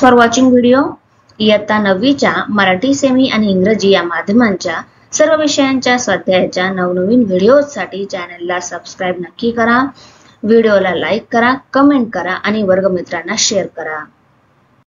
Thanks for watching video इयत्ता नववीच्या Marathi semi आणि इंग्रजी या माध्यमांच्या सर्व विषयांच्या स्वाध्यायाच्या नवनवीन व्हिडिओसाठी चॅनलला सबस्क्राईब नक्की करा. व्हिडिओला लाईक करा कमेंट करा आणि वर्गमित्रांना शेअर करा.